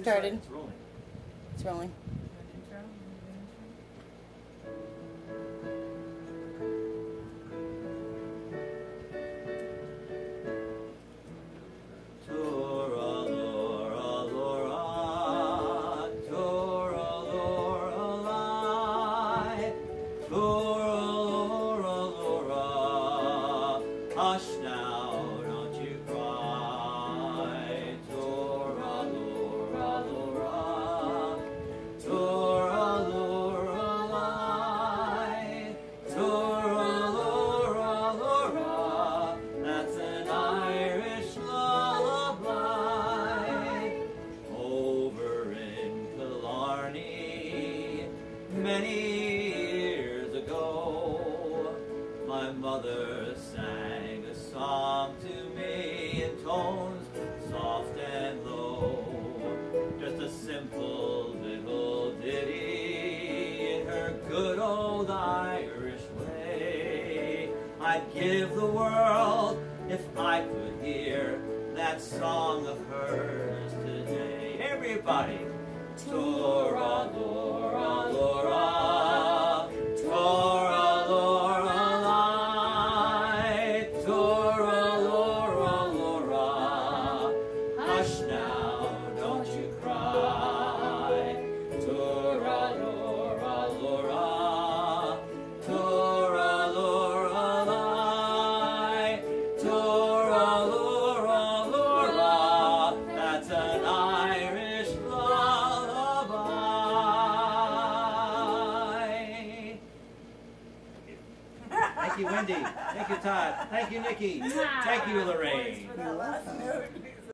Started. It's rolling. It's rolling. Many years ago, my mother sang a song to me in tones soft and low. Just a simple little ditty in her good old Irish way. I'd give the world if I could hear that song of hers today. Everybody, Tora, Thank you, Wendy. Thank you, Todd. Thank you, Nikki. Thank you, Lorraine.